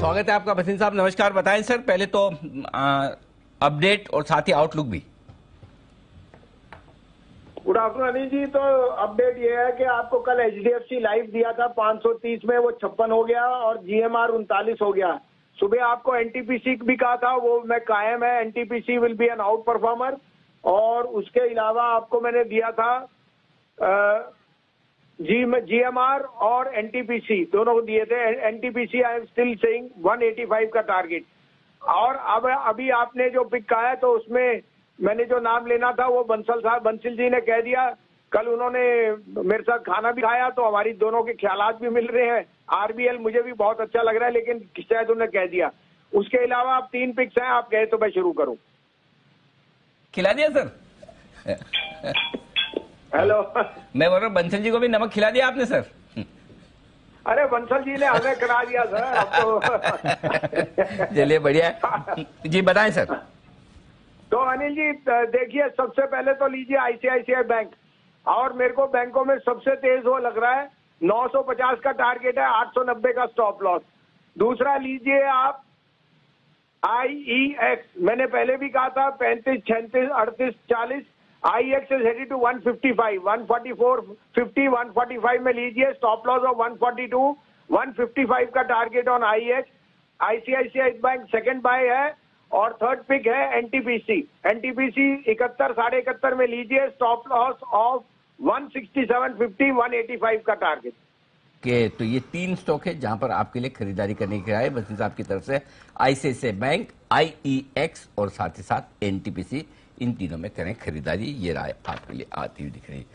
स्वागत है आपका, बसिन साहब, नमस्कार। बताएँ सर, पहले तो अपडेट और साथ ही आउटलुक भी। गुड आफ्टरनून अनिल जी तो अपडेट ये है कि आपको कल सी लाइव दिया था 530 में वो छप्पन हो गया और जीएमआर उनतालीस हो गया। सुबह आपको एनटीपीसी भी कहा था, वो मैं कायम है NTPC will be an outperformer और उसके अलावा आपको मैंने दिया था जी जीएमआर और एनटीपीसी दोनों को दिए थे। NTPC I am still saying 185 का टारगेट और अब अभी आपने जो पिक कहा है तो उसमें मैंने जो नाम लेना था वो बंसल साहब बंसिल जी ने कह दिया कल उन्होंने मेरे साथ खाना भी खाया तो हमारी दोनों के ख्याल भी मिल रहे हैं। आरबीएल मुझे भी बहुत अच्छा लग रहा है लेकिन शायद उन्होंने कह दिया। उसके अलावा आप तीन पिक्स हैं आप गए तो मैं शुरू करूँ। खिला दिया सर? हेलो। मैं बोल रहा हूँ बंसल जी को भी नमक खिला दिया आपने सर? अरे बंसल जी ने हमें करा दिया सर तो। चलिए बढ़िया जी बताएँ सर। तो अनिल जी देखिए सबसे पहले तो लीजिए आईसीआईसीआई बैंक। और मेरे को बैंकों में सबसे तेज वो लग रहा है 950 का टारगेट है 890 का स्टॉप लॉस। दूसरा लीजिए आप आईई एक्स। मैंने पहले भी कहा था पैंतीस छत्तीस अड़तीस चालीस एक्स इज़ हेडी टू 155, 144, 50, 145 में लीजिए। स्टॉप लॉस ऑफ़ 142, 155 का target on x ICICI bank second buy है और थर्ड पिक है एनटीपीसी एनटीपीसी इकहत्तर साढ़े इकहत्तर में लीजिए। स्टॉप लॉस ऑफ़ 167.50, 185 का टारगेट के तो ये तीन स्टॉक है जहाँ पर आपके लिए खरीदारी करने की राय बसिन साहब की तरफ़ से। आईसीआईसीआई बैंक आईईएक्स और साथ ही साथ एनटीपीसी इन दिनों में करें खरीदारी ये राय आपके लिए आती हुई दिख रही है।